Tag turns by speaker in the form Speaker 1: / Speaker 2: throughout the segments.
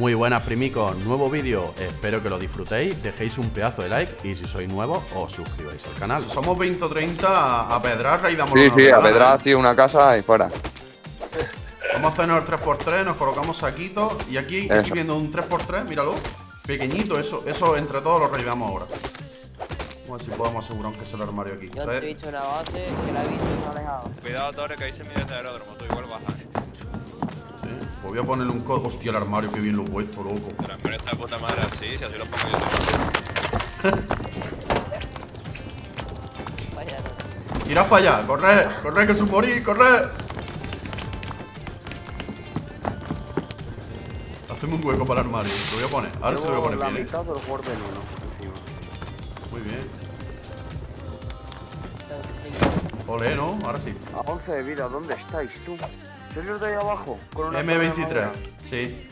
Speaker 1: Muy buenas primicos, nuevo vídeo, espero que lo disfrutéis, dejéis un pedazo de like y si sois nuevos os suscribáis al canal. Somos 20 o 30 a pedrar y damos
Speaker 2: Sí, sí, a pedrar, tío, una casa y fuera.
Speaker 1: Vamos a hacernos el 3x3, nos colocamos saquitos y aquí
Speaker 2: Eso.
Speaker 1: estoy viendo un 3x3, míralo. Pequeñito, eso, eso entre todos lo raidamos ahora. Vamos a ver si podemos asegurar que es el armario aquí.
Speaker 3: Yo te he visto una base que la he visto ha alejado.
Speaker 4: Cuidado, Torre, que ahí se mide este aeródromo. Tú igual baja.
Speaker 1: Pues voy a ponerle un código. Hostia, el armario, que bien lo he puesto, loco.
Speaker 4: Pero en esta puta madre así, si así lo pongo yo.
Speaker 1: Para allá, corre, corre que es un morir, corre. Hazme un hueco para el armario, lo voy a poner. Ahora se lo voy a poner
Speaker 5: la
Speaker 1: bien. ¿eh?
Speaker 5: mitad del juego en uno encima.
Speaker 1: Muy bien. Ole, ¿no? Ahora sí.
Speaker 5: A 11 de vida, ¿dónde estáis tú? ¿Sois los de ahí abajo? Con una
Speaker 1: M23, sí.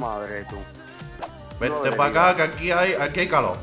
Speaker 5: Madre tú.
Speaker 1: Vete
Speaker 5: Madre
Speaker 1: para acá que aquí hay, aquí hay calor.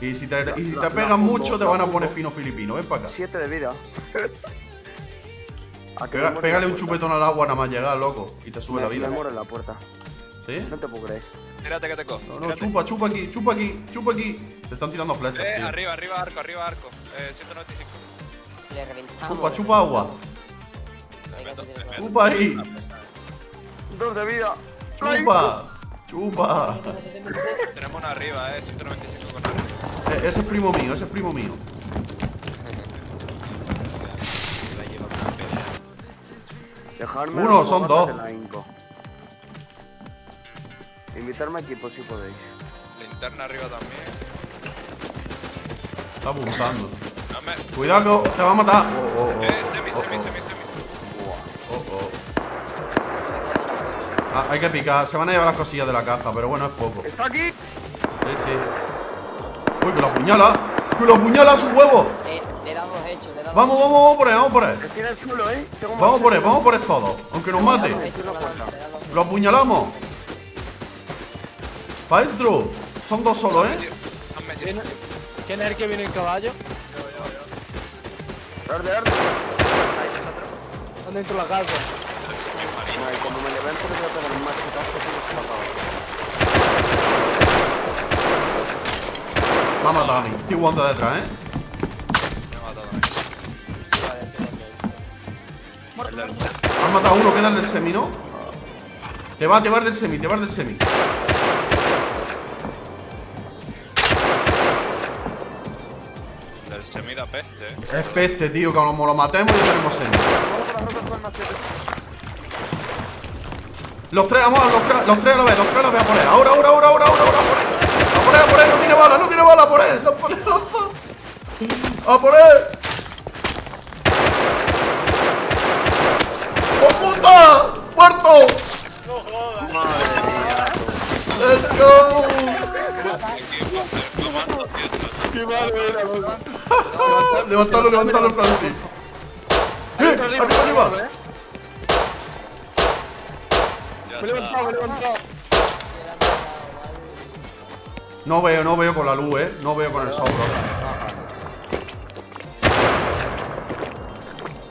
Speaker 1: Y si te, y si
Speaker 5: La-
Speaker 1: te pegan mucho te
Speaker 5: la
Speaker 1: van a poner fino filipino. Ven para acá.
Speaker 5: 7 de vida. ¿A que
Speaker 1: Pega-
Speaker 5: me muere
Speaker 1: pégale un
Speaker 5: puerta?
Speaker 1: chupetón al agua nada más llegar, loco. Y te sube
Speaker 5: Me-
Speaker 1: la vida.
Speaker 5: Me muere la puerta.
Speaker 1: ¿Sí?
Speaker 5: No te puedo creer.
Speaker 4: Tírate que te cojo.
Speaker 1: No, no, chupa, chupa aquí, chupa aquí, chupa aquí. Te están tirando flechas,
Speaker 4: Eh,
Speaker 1: tío.
Speaker 4: arriba, arriba, arco, arriba, arco. Eh, 195.
Speaker 3: Le reventamos.
Speaker 1: Chupa, chupa agua. Chupa ahí.
Speaker 5: Dos de vida.
Speaker 1: Chupa. Chupa.
Speaker 4: Tenemos una arriba, eh, 195 con arriba.
Speaker 1: Eh, ese es primo mío, ese es primo mío.
Speaker 5: Dejarme
Speaker 1: Uno, son dos.
Speaker 5: Invitarme a equipo si podéis.
Speaker 4: Linterna arriba también.
Speaker 1: Está apuntando.
Speaker 4: No me.
Speaker 1: Cuidado que te va a matar. Oh, oh, oh.
Speaker 4: Eh,
Speaker 1: Oh, Ah, hay que picar, se van a llevar las cosillas de la caja, pero bueno, es poco. Sí,
Speaker 5: ¡Está aquí!
Speaker 1: sí. Uy, que lo apuñala. Que lo apuñala a su huevo.
Speaker 3: Le, le he dado dos hechos, le he dado
Speaker 1: Vamos, vamos, vamos por él, vamos por él.
Speaker 5: El suelo, ¿eh?
Speaker 1: Vamos por él, vamos por él todo. Aunque nos mate. Lo apuñalamos. Pa' dentro. Son dos solos, ¿eh?
Speaker 6: ¿Quién es el que viene en caballo?
Speaker 5: Arde, arde.
Speaker 6: ¿Dónde
Speaker 5: cuando me levanto le voy a que. Me
Speaker 1: ha matado a mí. Estoy jugando detrás, ¿eh?
Speaker 4: Me ha matado.
Speaker 3: Vale, estoy con él.
Speaker 4: El del-
Speaker 1: Han matado a uno, queda el del semi, ¿no? Te vas, te vas del semi, te vas del semi.
Speaker 4: Del semi da peste, eh.
Speaker 1: Es peste, tío, que como lo matemos ya tenemos semi. Los tres, vamos, los tres, los tres a la vez, los tres a la vez a por él. Ahora, ahora, ahora, ahora, ahora, ahora, a por él. A por él, a por él, no tiene bala, no tiene bala, a por él. A por él, a por él. ¡Oh, puta! ¡Muerto! ¡Let's go!
Speaker 6: ¡Qué malo era,
Speaker 1: Levántalo, levántalo, Francis. ¡Eh! ¡Arriba, arriba!
Speaker 6: Me he levantado, me he levantado.
Speaker 1: No veo, no veo con la luz, eh. No veo con el sombro.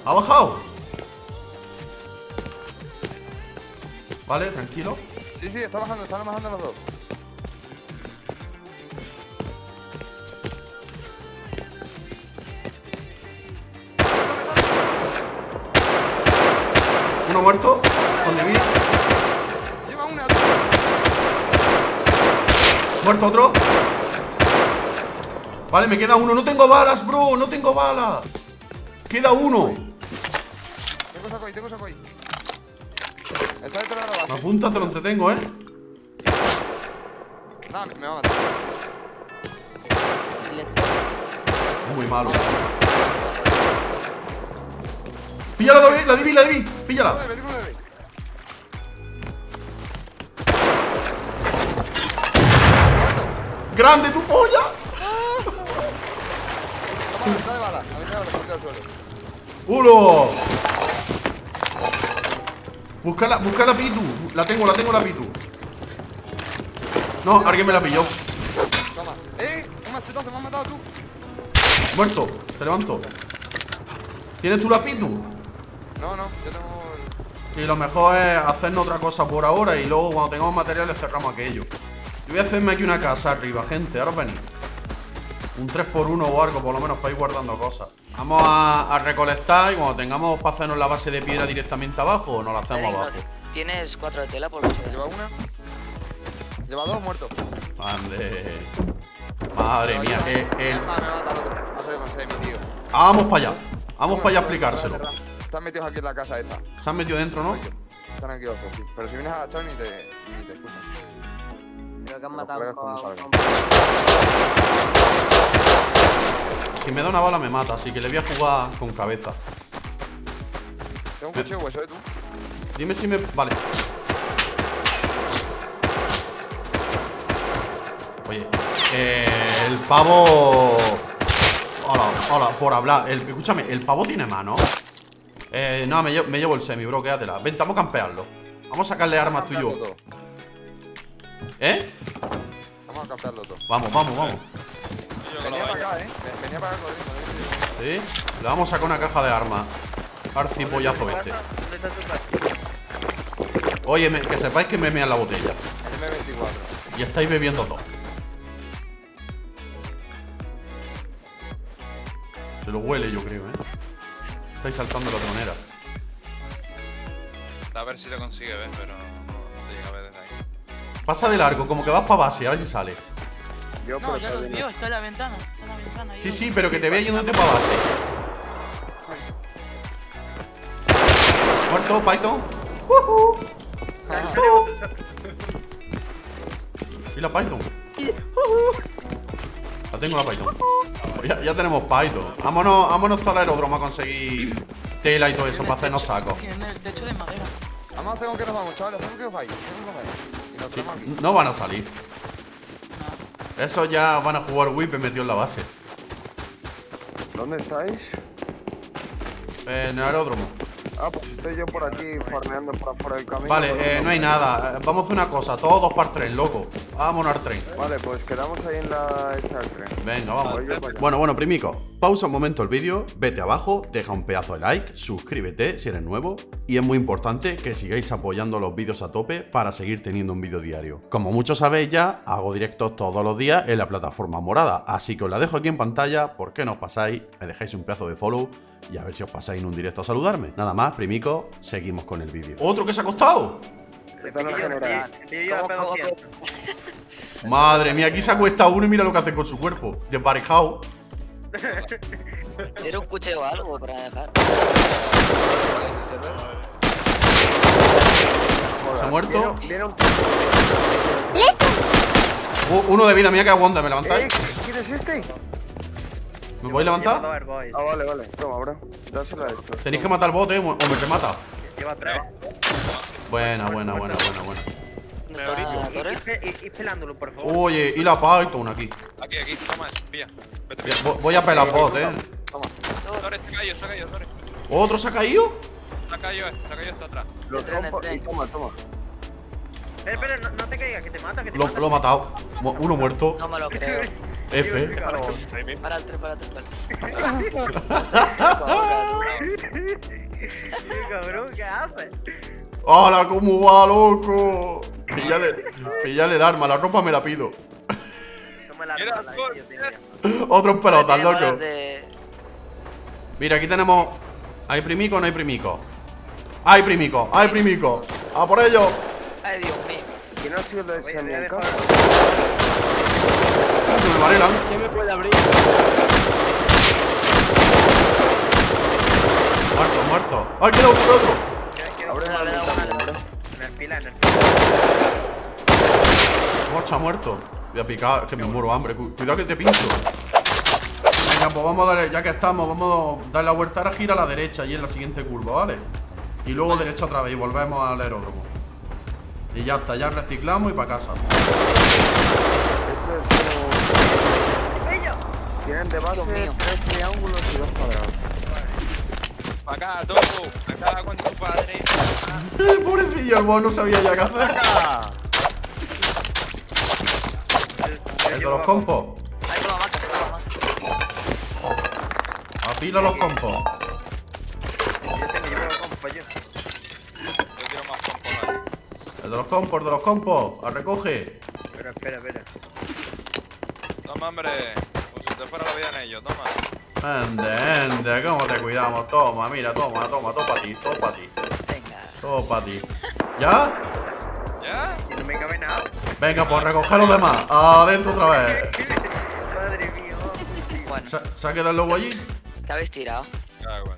Speaker 1: ¿Ha bajado? Vale, tranquilo.
Speaker 2: Sí, sí, está bajando, están bajando los dos.
Speaker 1: Uno muerto. Con vida.
Speaker 2: Lleva una.
Speaker 1: Muerto otro. Vale, me queda uno. No tengo balas, bro. No tengo balas. Queda uno.
Speaker 2: Tengo saco ahí, tengo saco ahí. Está detrás de la
Speaker 1: Me
Speaker 2: base.
Speaker 1: apunta, te lo entretengo, eh.
Speaker 2: Nada, me, va a matar.
Speaker 1: Muy malo. Píllala, David, la Divi, la Divi. Píllala. ¡Grande tu polla!
Speaker 2: Toma, mitad de bala. A mitad de bala, mitad del suelo.
Speaker 1: ¡Uno! Busca la, busca la Pitu. La tengo, la tengo la Pitu. No, alguien me la pilló.
Speaker 2: Toma. ¡Eh! Un machetazo, me has matado tú.
Speaker 1: Muerto. Te levanto. ¿Tienes tú la Pitu?
Speaker 2: No, no, yo tengo.
Speaker 1: Y lo mejor es hacernos otra cosa por ahora y luego cuando tengamos materiales cerramos aquello. Yo voy a hacerme aquí una casa arriba, gente. Ahora venid. Un 3x1 o algo, por lo menos, para ir guardando cosas. Vamos a, a recolectar y cuando tengamos para hacernos la base de piedra directamente abajo, nos la hacemos
Speaker 3: no,
Speaker 1: abajo.
Speaker 3: Tienes cuatro de tela por lo que
Speaker 2: Lleva una. Lleva dos muertos.
Speaker 1: Ande. Madre mía,
Speaker 2: Pero
Speaker 1: eh,
Speaker 2: tío.
Speaker 1: Vamos para allá. Vamos para allá a explicárselo.
Speaker 2: Están metidos aquí en la casa esta.
Speaker 1: Se han metido dentro, ¿no?
Speaker 2: Están aquí abajo, sí. Pero si vienes agachado ni te, ni te escuchan.
Speaker 3: Que han matado a un.
Speaker 1: Si me da una bala me mata, así que le voy a jugar con cabeza.
Speaker 2: Tengo un cuchillo hueso, ¿eh, tú?
Speaker 1: Dime si me... Vale. Oye, eh, el pavo... Hola, hola, por hablar. El- escúchame, el pavo tiene mano. Eh, no, me llevo, me llevo el semi, bro, quédatela. Ven, vamos a campearlo. Vamos a sacarle armas tú y yo. ¿Eh?
Speaker 2: Vamos a campearlo todo.
Speaker 1: Vamos, vamos, vamos.
Speaker 4: La
Speaker 2: Venía para acá, ¿eh? Venía para acá corriendo. ¿eh?
Speaker 1: ¿Sí? Le vamos a sacar una caja de armas. Arcipollazo este. Oye, me- que sepáis que me mean la botella.
Speaker 2: El M24.
Speaker 1: Y estáis bebiendo todo. Se lo huele, yo creo, ¿eh? Estáis saltando la tronera.
Speaker 4: A ver si lo consigue ver, pero
Speaker 1: Pasa de largo, como que vas para base, a ver si sale.
Speaker 5: Yo
Speaker 7: No, ya lo vio, está en la ventana. Está en la ventana.
Speaker 1: Sí, sí, pero que te vea yéndote para base. ¿Muerto, Python? ¿Y la Python? La tengo la Python. Ya, ya tenemos Python. Vámonos, vámonos todo al aeródromo a conseguir tela y todo eso para hacernos sacos.
Speaker 7: Tiene el techo de madera.
Speaker 2: Vamos a hacer con que nos vamos, chavales. Hacemos que os vais. Y
Speaker 1: Sí, no van a salir. Eso ya van a jugar whip metido en la base.
Speaker 5: ¿Dónde estáis?
Speaker 1: En el aeródromo.
Speaker 5: Ah, pues estoy yo por aquí farmeando por afuera del camino.
Speaker 1: Vale, eh, no hay nada. Eh, Vamos a hacer una cosa. Todos dos para el tren, loco. Vámonos al tren.
Speaker 5: Vale, pues quedamos ahí en la esta del tren.
Speaker 1: Venga, vamos.
Speaker 5: Allá.
Speaker 1: Bueno, bueno, primico, pausa un momento el vídeo, vete abajo, deja un pedazo de like, suscríbete si eres nuevo y es muy importante que sigáis apoyando los vídeos a tope para seguir teniendo un vídeo diario. Como muchos sabéis ya, hago directos todos los días en la plataforma morada, así que os la dejo aquí en pantalla, ¿por qué no os pasáis? Me dejáis un pedazo de follow y a ver si os pasáis en un directo a saludarme. Nada más, primico, seguimos con el vídeo. ¿Otro que se ha acostado? Madre mía, aquí se acuesta uno y mira lo que hace con su cuerpo, desparejado.
Speaker 3: ¿Era un cuchillo o algo para dejar?
Speaker 1: ¿Se ha muerto? Uh, uno de vida, mía que aguanta, ¿me
Speaker 5: ¡Eh!
Speaker 1: levantáis?
Speaker 5: ¿Quién es este?
Speaker 1: ¿Me podéis levantar?
Speaker 5: Ah, vale, vale. Toma, bro. Dásela a esto.
Speaker 1: Tenéis que matar al bot, eh, o me remata.
Speaker 6: Lleva tres.
Speaker 1: Buena, buena, buena, buena, buena.
Speaker 6: Ir pelándolo, por favor.
Speaker 1: Oye, y la Python aquí.
Speaker 4: Aquí, aquí, toma, pilla.
Speaker 1: Voy a pelar bot, eh.
Speaker 4: Torres, se ha caído, se ha caído, Torres.
Speaker 1: ¿Otro se ha caído?
Speaker 4: Se ha caído este, se ha caído este atrás.
Speaker 5: Compo-
Speaker 3: tren.
Speaker 5: y toma, toma.
Speaker 6: Espera, espera, no, no te caigas, que te mata, que te
Speaker 1: Lo,
Speaker 6: mata.
Speaker 1: lo he matado. Uno muerto.
Speaker 3: No me lo creo.
Speaker 1: F.
Speaker 3: Para el tren, para el tren, para el tren. Ahora, tú.
Speaker 6: Sí, cabrón, ¿qué haces?
Speaker 1: ¡Hala, cómo va, loco! Píllale, píllale el arma, la ropa me la pido. Otros pelotas, loco. Mira, aquí tenemos. ¿Hay primico o no hay primico? ¡Hay primico! ¡Hay primico! ¡A por ello!
Speaker 3: Ay, Dios mío.
Speaker 5: ¿Quién ha sido el de
Speaker 6: Voy a
Speaker 5: Semi en
Speaker 6: dejar-
Speaker 5: casa?
Speaker 1: Se me.
Speaker 6: ¿Quién me puede abrir?
Speaker 1: Muerto, muerto. ¡Ay, queda otro, otro!
Speaker 5: Abre.
Speaker 6: En el fila, en el fila.
Speaker 1: Morcha muerto. Voy a picar, que me muero hambre. Cu- Cuidado que te pincho. Venga, pues vamos a darle, ya que estamos, vamos a dar la vuelta ahora gira a la derecha y en la siguiente curva, ¿vale? Y luego derecha otra vez y volvemos al aeródromo. Y ya está, ya reciclamos y para casa.
Speaker 5: Esto es como...
Speaker 6: ¡Ella!
Speaker 5: Tienen de base tres triángulos y dos cuadrados.
Speaker 4: Para acá. Me cago en tu padre.
Speaker 1: Pobrecillo, el boss no sabía ya qué hacer. El de los compos.
Speaker 3: Ahí toma más, toma más.
Speaker 1: Apila los compos.
Speaker 6: Me llevo el compa yo.
Speaker 1: de los compos, el de los compos. A recoge.
Speaker 6: Espera, espera, espera.
Speaker 4: Toma, hombre. Te fuera la vida en ellos, toma.
Speaker 1: Ende, ende, ¿cómo te cuidamos? Toma, mira, toma, toma, todo para ti, todo para ti.
Speaker 3: Venga.
Speaker 1: Todo para ti. ¿Ya?
Speaker 4: ¿Ya?
Speaker 6: Si no me cabe nada.
Speaker 1: Venga, pues recoger los demás. Adentro otra vez.
Speaker 6: Madre mía.
Speaker 3: Bueno,
Speaker 1: ¿Se, se ha quedado el lobo allí?
Speaker 3: ¿qué habéis tirado?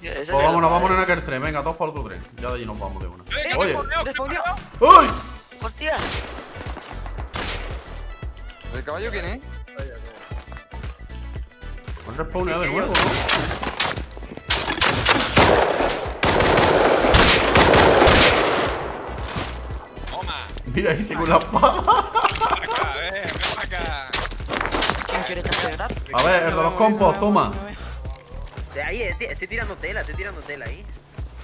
Speaker 3: Yo- ese
Speaker 1: Pues
Speaker 3: es
Speaker 1: vámonos,
Speaker 3: el-
Speaker 1: vámonos en aquel tren. Venga, todos para el otro tren. Ya de allí nos vamos de una.
Speaker 4: ¡Eh,
Speaker 1: Oye. ¡Uy!
Speaker 3: ¡Hostia!
Speaker 2: ¿El caballo quién es?
Speaker 1: Han respawneado de nuevo, ¿no?
Speaker 4: Toma.
Speaker 1: Mira ahí según la espada.
Speaker 4: Ven acá, ven, ven para acá.
Speaker 7: ¿Quién quiere acelerar?
Speaker 1: A ver, el de los compos, toma.
Speaker 6: De ahí, estoy, estoy tirando tela, estoy tirando tela ahí.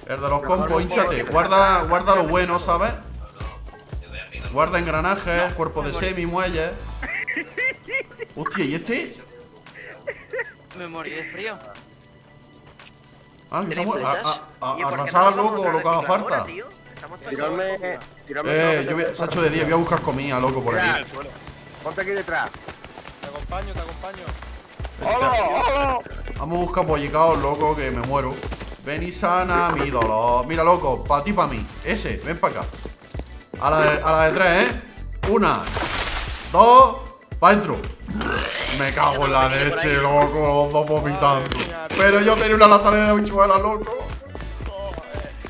Speaker 1: El de los compos, hinchate. Guarda, guarda lo bueno, ¿sabes? Guarda engranajes, cuerpo de semi, muelles. Hostia, ¿y este?
Speaker 7: Me morí de frío.
Speaker 1: Ah, que se ha
Speaker 3: ¿Tenéis
Speaker 1: muerto.
Speaker 3: flechas?
Speaker 1: A, a,
Speaker 6: ¿Y
Speaker 1: a
Speaker 6: por qué
Speaker 1: arrasar,
Speaker 6: no nos vamos
Speaker 1: loco,
Speaker 6: a
Speaker 1: lo que haga falta.
Speaker 5: tiradme.
Speaker 1: Eh, yo voy, se ha hecho de día, voy a buscar comida, loco, por aquí.
Speaker 5: Ponte aquí detrás.
Speaker 2: Te acompaño, te acompaño.
Speaker 5: ¡Hola!
Speaker 1: Vamos a buscar pollicaos, loco, que me muero. Ven y sana mi dolor. Mira, loco, para ti, para mí. Ese, ven para acá. A la, de, a la de tres, ¿eh? Una, dos, pa' dentro. Me cago en la leche, loco, los dos vomitando. Pero yo tenía una lata de habichuelas, loco.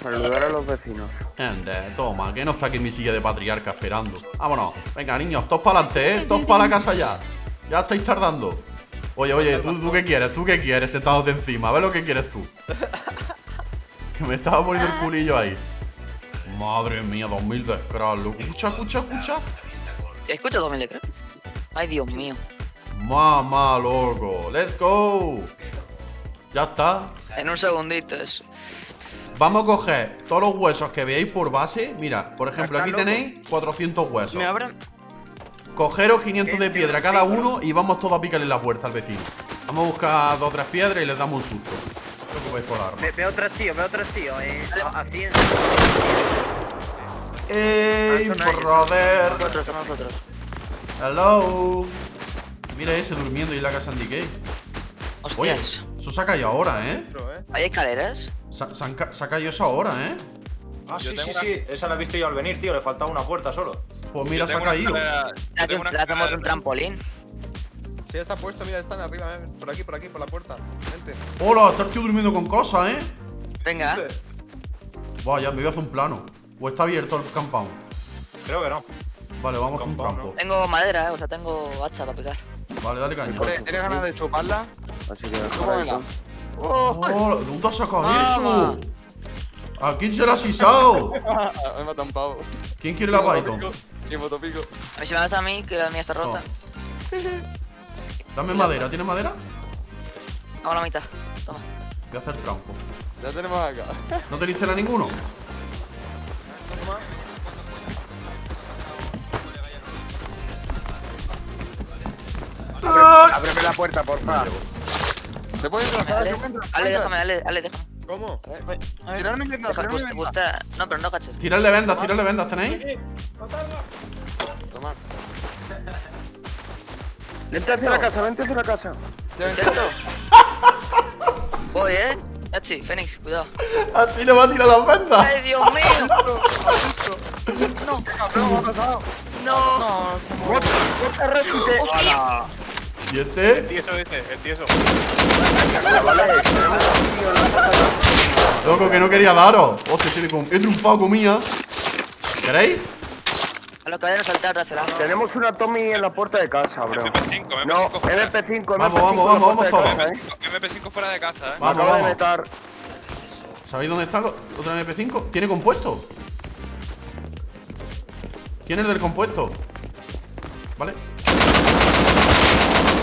Speaker 5: Saludar a los vecinos.
Speaker 1: Ande, toma, que no está aquí mi silla de patriarca esperando. Vámonos. Venga, niños, todos para adelante, ¿eh? Todos para la casa ya. Ya estáis tardando. Oye, oye, ¿tú, ¿tú qué quieres? ¿Tú qué quieres sentándote encima? A ver lo que quieres tú. que me estaba poniendo el culillo ahí. Madre mía, 2000 de loco. Escucha, escucha, escucha.
Speaker 3: Escucha, Dominic, creo. Ay, Dios mío.
Speaker 1: Mamá, loco. Let's go. Ya está.
Speaker 3: En un segundito eso.
Speaker 1: Vamos a coger todos los huesos que veáis por base. Mira, por ejemplo, aquí tenéis 400 huesos.
Speaker 7: Me abren.
Speaker 1: Cogeros 500 de piedra cada uno y vamos todos a picarle la puerta al vecino. Vamos a buscar dos o tres piedras y les damos un susto. No por la arma.
Speaker 6: Ve- Veo tres tíos, veo tres tíos. Eh, a, a 100.
Speaker 1: ¡Ey,
Speaker 6: Ah,
Speaker 1: brother!
Speaker 3: Nosotros, son nosotros.
Speaker 1: ¡Hello! Mira ese durmiendo y la casa en decay. Oye,
Speaker 3: Hostias.
Speaker 1: eso se ha caído ahora, ¿eh?
Speaker 3: ¿Hay escaleras?
Speaker 1: Se, se han ca- se ha caído eso ahora, ¿eh?
Speaker 8: Ah,
Speaker 4: Yo
Speaker 8: sí, sí,
Speaker 4: una-
Speaker 8: sí. Esa la he visto yo al venir, tío. Le faltaba una puerta solo.
Speaker 1: Pues mira, se ha caído.
Speaker 3: hacemos un trampolín.
Speaker 2: Sí, está puesto, mira, están arriba, eh. Por aquí, por aquí, por la puerta. Vente.
Speaker 1: Hola, está el tío durmiendo con cosas, ¿eh?
Speaker 3: Venga.
Speaker 1: Vaya, me voy a hacer un plano. ¿O está abierto el compound?
Speaker 8: Creo que no.
Speaker 1: Vale, vamos a hacer un trampo.
Speaker 3: Tengo madera, eh, o sea, tengo hacha para picar.
Speaker 1: Vale, dale caña.
Speaker 2: ¿Tienes ganas de chuparla?
Speaker 5: Así que
Speaker 2: Chúpamela. ¡Oh!
Speaker 1: Oh, ¿Dónde has sacado eso? ¿A quién se la has isado?
Speaker 2: Me mata un pavo.
Speaker 1: ¿Quién quiere la Python?
Speaker 2: Y motopico.
Speaker 3: A ver si me das a mí, que la mía está rota.
Speaker 1: Dame madera, ¿tienes madera?
Speaker 3: Hago la mitad. Toma.
Speaker 1: Voy a hacer trampo.
Speaker 2: Ya tenemos acá.
Speaker 1: ¿No tenéis tela ninguno?
Speaker 5: Ábreme la puerta, por favor.
Speaker 2: ¿Se puede entrar? ¿Se
Speaker 3: Ale,
Speaker 2: puede entrar?
Speaker 3: Ale, déjame, Ale, Ale, déjame.
Speaker 2: ¿Cómo?
Speaker 3: A ver,
Speaker 7: Voy. A ver.
Speaker 2: Tirarme
Speaker 3: déjame,
Speaker 2: tirarme
Speaker 3: gusta. No, pero no caches.
Speaker 1: Tirarle vendas, tirarle vendas, ¿tenéis?
Speaker 2: Toma.
Speaker 5: Vente hacia la casa, vente hacia la casa.
Speaker 3: Voy, eh. Hachi, Fénix, cuidado.
Speaker 1: Así le va a tirar las vendas.
Speaker 3: ¡Ay, Dios mío! No,
Speaker 2: Cabrón, ¿qué ha pasado?
Speaker 3: no.
Speaker 7: No, se murió.
Speaker 5: ¡Otra resiste! ¡Hala!
Speaker 1: ¿Y este?
Speaker 4: El tieso dice, el tieso.
Speaker 5: En la casa.
Speaker 1: Loco, que no quería daros. Hostia, com- he triunfado comía. ¿Queréis?
Speaker 3: A los que vayan a saltar, dásela.
Speaker 5: Tenemos una Tommy en la puerta de casa, bro.
Speaker 4: MP5, MP5
Speaker 5: No,
Speaker 4: fuera.
Speaker 5: MP5, MP5
Speaker 1: Vamos, vamos, vamos, vamos
Speaker 5: casa, ¿eh?
Speaker 4: MP5 fuera de casa, eh.
Speaker 1: Vamos,
Speaker 5: acaba de
Speaker 1: vamos.
Speaker 5: meter.
Speaker 1: ¿Sabéis dónde está otra MP5? ¿Tiene compuesto? ¿Quién es el del compuesto? ¿Vale?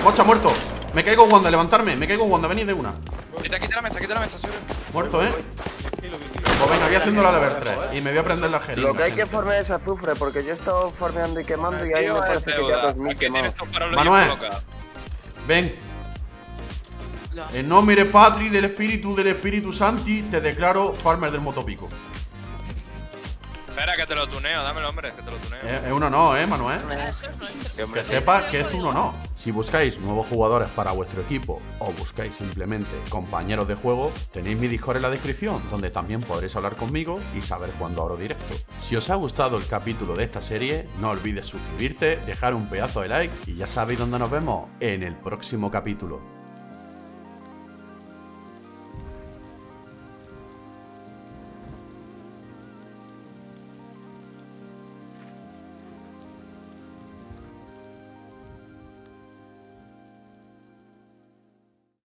Speaker 1: Mocha, muerto. Me caigo Wanda, levantarme. Me caigo Wanda, venid de una.
Speaker 4: Quita, quita la mesa, quita la mesa, sube.
Speaker 1: Muerto, ¿eh? Pues venga, voy haciendo la level 3 y me voy a prender la jeringa.
Speaker 5: Lo que hay que farmear es azufre, porque yo he estado farmeando y quemando y ahí me parece que ya 2000
Speaker 4: Aquí tienes
Speaker 5: quemados.
Speaker 1: Manuel. Ven. En nombre Patri, del Espíritu, del Espíritu Santi, te declaro farmer del motopico.
Speaker 4: Espera, que te lo tuneo, dámelo, hombre, que te lo tuneo.
Speaker 1: Es es uno no, ¿eh, Manuel?
Speaker 5: Que, hombre,
Speaker 1: Que sepas que es uno no. Si buscáis nuevos jugadores para vuestro equipo o buscáis simplemente compañeros de juego, tenéis mi Discord en la descripción, donde también podréis hablar conmigo y saber cuándo abro directo. Si os ha gustado el capítulo de esta serie, no olvides suscribirte, dejar un pedazo de like y ya sabéis dónde nos vemos en el próximo capítulo.